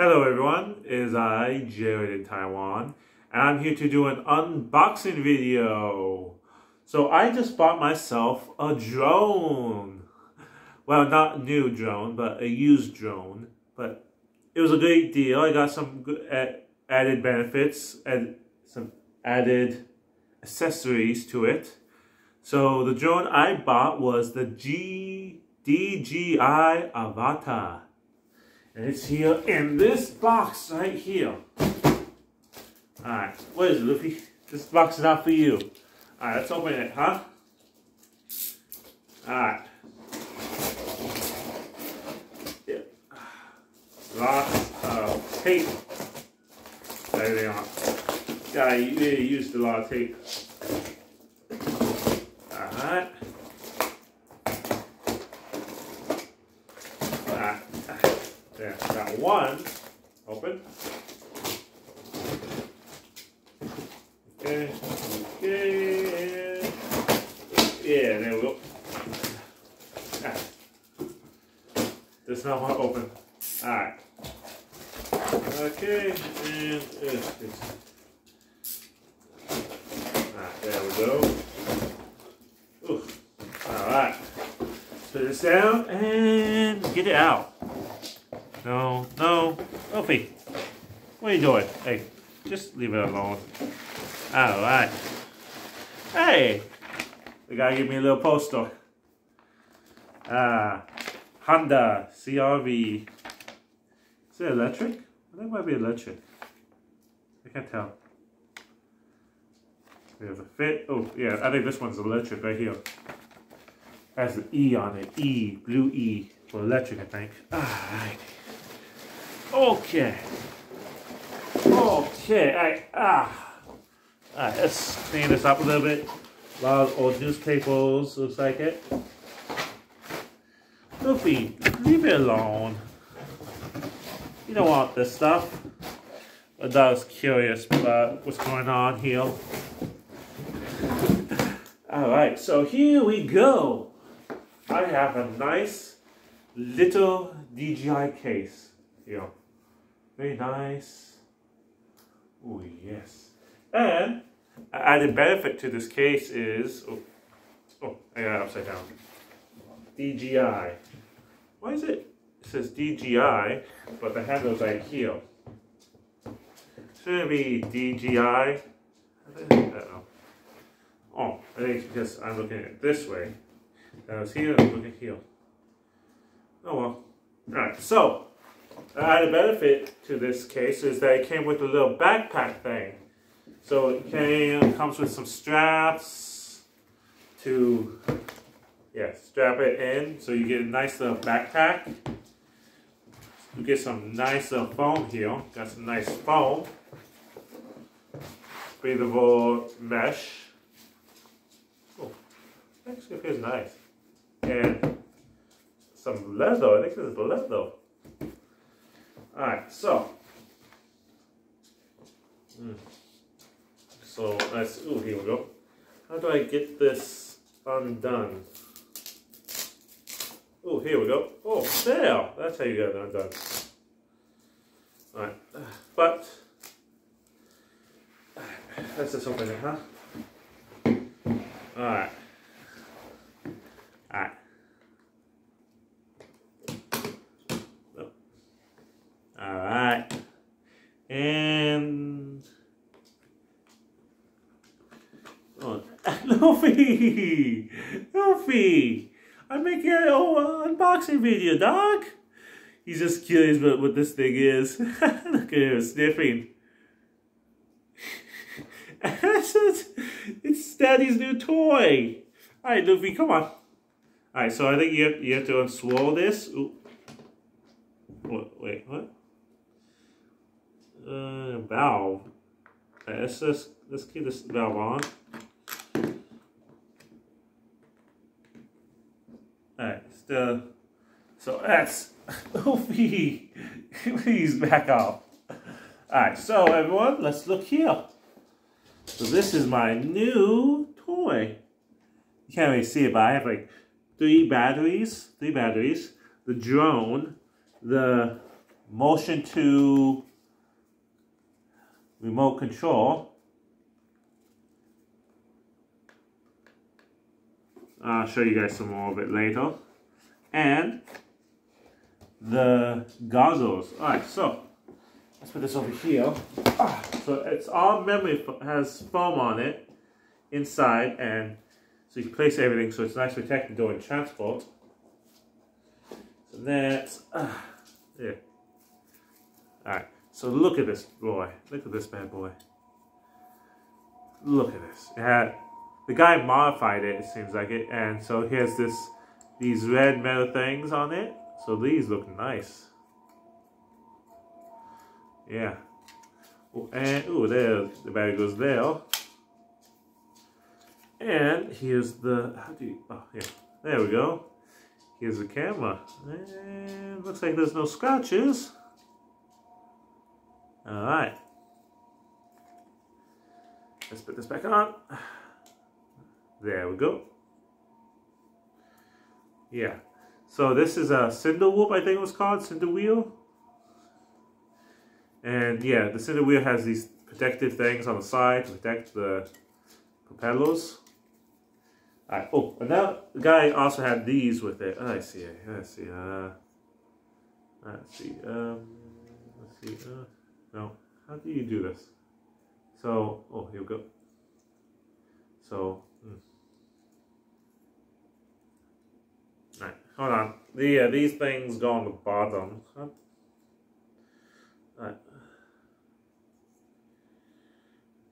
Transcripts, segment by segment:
Hello everyone, it is I, Jerid in Taiwan, and I'm here to do an unboxing video. So I just bought myself a drone. Well, not new drone, but a used drone. But it was a great deal. I got some added benefits and some added accessories to it. So the drone I bought was the G DJI Avata. And it's here in this box right here. Alright, what is it, Luffy? This box is not for you. Alright, let's open it, huh? Alright. Yeah. Lots of tape. There they are. Yeah, you really used a lot of tape. Alright. There, got one. Open. Okay, okay. Yeah, there we go. Ah. Does not want to open. Alright. Okay, and uh, ah, there we go. Ooh. Alright. Put this down and get it out. No, no. Opie, what are you doing? Hey, just leave it alone. Alright. Hey! They gotta give me a little poster. Ah, Honda CRV. Is it electric? I think it might be electric. I can't tell. We have a fit. Oh, yeah, I think this one's electric right here. Has an E on it. E, blue E for electric, I think. Alright. Okay. Okay. I, ah. Alright, let's clean this up a little bit. A lot of old newspapers, looks like it. Goofy, leave it alone. You don't want this stuff. But I was curious about what's going on here. Alright, so here we go. I have a nice little DJI case here. Very nice. Oh, yes. And added benefit to this case is, oh, oh I got it upside down. DGI. Why is it, it says DGI, but the handle's here. Should it be DGI? I don't know. Oh, I think it's because I'm looking at it this way. That was here, I'm looking here. Oh well. Alright, so uh, added benefit to this case is that it came with a little backpack thing. So it came, comes with some straps to, yeah, strap it in. So you get a nice little backpack. You get some nice little foam here. Got some nice foam. Breathable mesh. Oh, actually feels nice. And some leather. I think this is leather. Alright, so. Mm. So let's, ooh, here we go. How do I get this undone? Oh, here we go. Oh, there! That's how you get it undone. Alright, but let's just it, huh? Alright. Alright. And oh, Luffy, Luffy, I'm making an oh, unboxing video, dog. He's just curious about what this thing is. Look at him sniffing. it's Daddy's new toy. All right, Luffy, come on. All right, so I think you have, you have to unswallow this. Ooh. Wait, what? uh, valve. Okay, let's just let's keep this valve on. Still so that's Luffy. Please back off. Alright, so everyone, let's look here. So this is my new toy. You can't really see it, but I have like three batteries, three batteries, the drone, the motion to remote control. I'll show you guys some more of it later. And the goggles. Alright, so let's put this over here. So it's all memory has foam on it inside and so you can place everything so it's nice protected during transport. So that's ah, yeah. Alright, so look at this boy. Look at this bad boy. Look at this. It had the guy modified it, it seems like it, and so here's this these red metal things on it. So these look nice. Yeah. Oh, and oh, there the battery goes there. And here's the how do you oh yeah. There we go. Here's the camera. And looks like there's no scratches. Alright. Let's put this back on. There we go. Yeah. So this is a cinewhoop, I think it was called, cinder wheel. And yeah, the cinder wheel has these protective things on the side to protect the propellers. Alright, oh, another guy also had these with it. Oh, I see, I see, uh, let's see, um, let's see, uh, no, how do you do this? So, oh, here we go. So, Right, hold on. The, uh, these things go on the bottom. Right.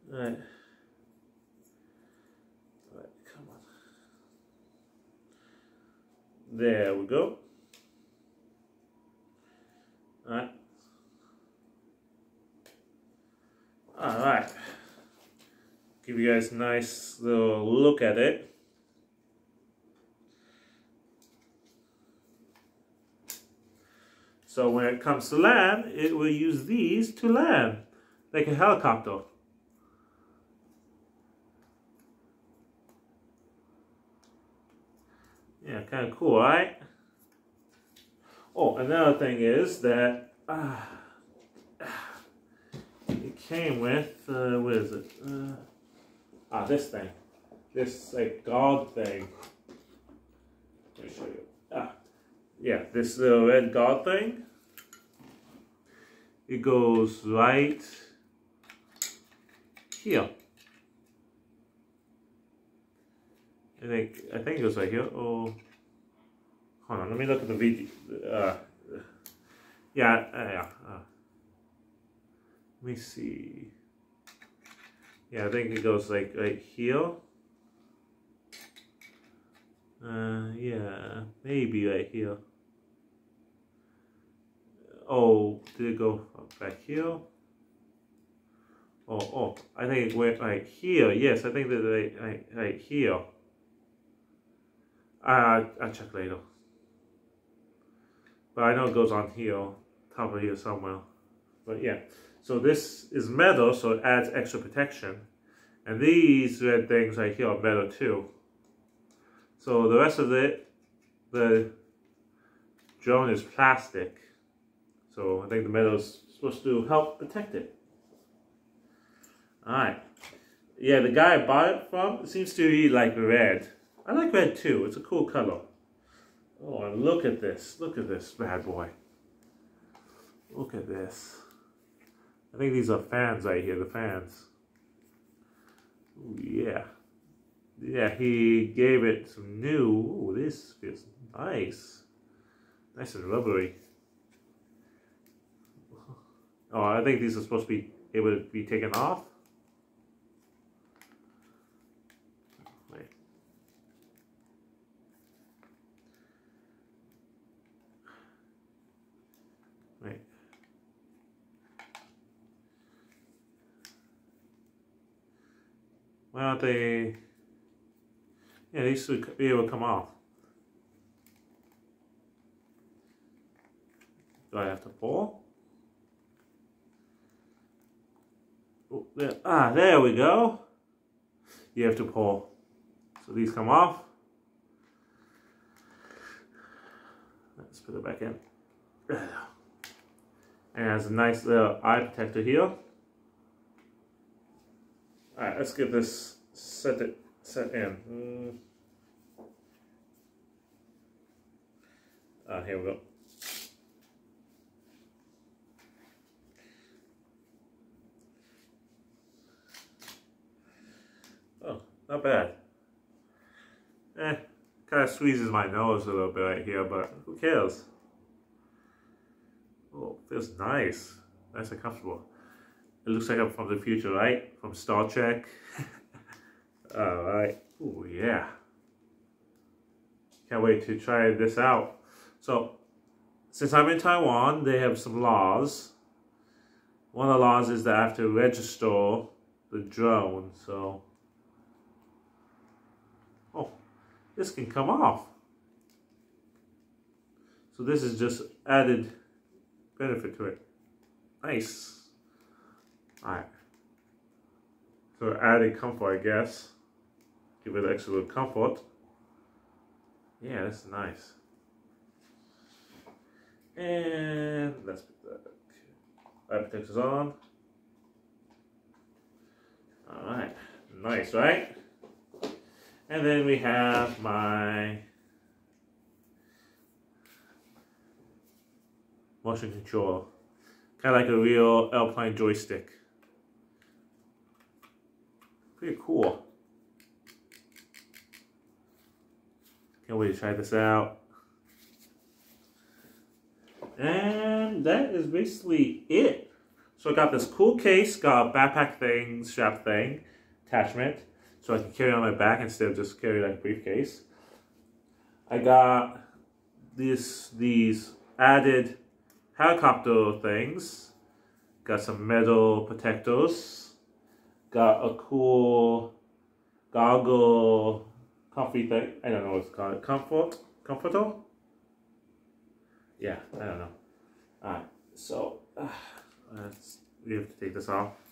Right, come on. There we go. Alright. Alright. Give you guys a nice little look at it. So when it comes to land, it will use these to land, like a helicopter. Yeah, kind of cool, right? Oh, another thing is that uh, it came with, uh, what is it? Uh, ah, this thing. This, like, guard thing. Let me show you. Ah, yeah, this little red guard thing it goes right here. I think I think it goes right here. Oh, hold on. Let me look at the video. Uh, yeah, uh, yeah. Uh, let me see. Yeah, I think it goes like right here. Uh, yeah, maybe right here. Oh, did it go back here? Oh, oh, I think it went right here. Yes, I think that right, right, right here. I, I'll check later. But I know it goes on here, top of here somewhere. But yeah, so this is metal, so it adds extra protection. And these red things right here are metal too. So the rest of it, the drone is plastic. So I think the metal is supposed to help protect it. Alright. Yeah, the guy I bought it from seems to be like red. I like red too. It's a cool color. Oh, and look at this. Look at this bad boy. Look at this. I think these are fans right here, the fans. Ooh, yeah. Yeah, he gave it some new. Ooh, this feels nice. Nice and rubbery. Oh, I think these are supposed to be able to be taken off. Wait. Why don't they... Yeah, these should be able to come off. Do I have to pull? There. Ah, there we go. You have to pull. So these come off. Let's put it back in. And has a nice little eye protector here. Alright, let's get this set it set in. Mm. Uh, here we go. Oh, not bad. Eh, kind of squeezes my nose a little bit right here, but who cares? Oh, feels nice. Nice and comfortable. It looks like I'm from the future, right? From Star Trek. Alright. Oh, yeah. Can't wait to try this out. So, since I'm in Taiwan, they have some laws. One of the laws is that I have to register the drone, so... Oh, this can come off. So this is just added benefit to it. Nice. Alright. So added comfort, I guess. Give it extra little comfort. Yeah, that's nice. And let's put that light protectors on. Alright, nice, right? And then we have my motion control. Kind of like a real Alpine joystick. Pretty cool. Can't wait to try this out. And that is basically it. So I got this cool case, got backpack thing, strap thing, attachment, so I can carry on my back instead of just carry like a briefcase. I got this these added helicopter things. Got some metal protectors. Got a cool goggle comfy thing. I don't know what's called. Comfort? Comforter? Yeah, I don't know. Alright, so uh, we have to take this off.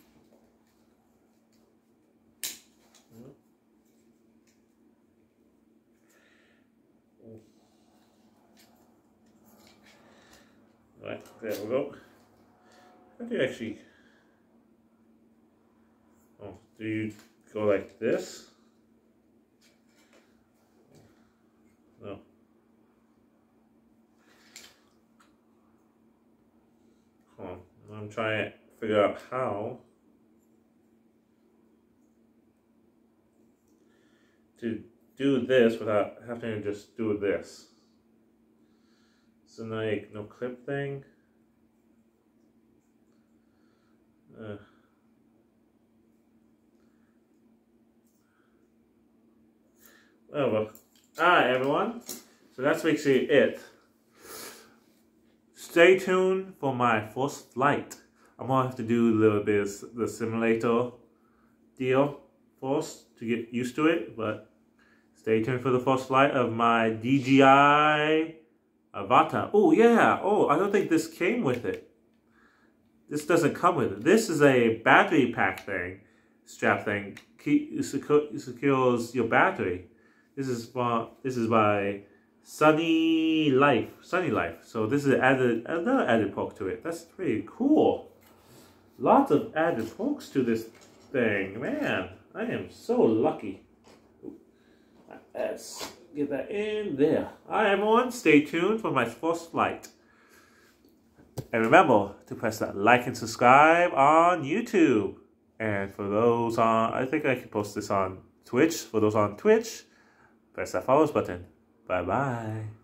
Right, there we go. How do you actually... Oh, do you go like this? No. On. I'm trying to figure out how to do this without having to just do this. So like no clip thing. Uh. Oh well. Alright everyone. So that's basically it. Stay tuned for my first flight. I'm gonna have to do a little bit of the simulator deal first to get used to it, but stay tuned for the first flight of my DJI Avata. Oh, yeah. Oh, I don't think this came with it. This doesn't come with it. This is a battery pack thing, strap thing. It secures your battery. This is by, this is by Sunnylife. Sunny Life. So this is added another added perk to it. That's pretty cool. Lots of added perks to this thing. Man, I am so lucky. Let's get that in there. Alright everyone, stay tuned for my first flight. And remember to press that like and subscribe on YouTube. And for those on, I think I can post this on Twitch. For those on Twitch, press that follows button. Bye bye.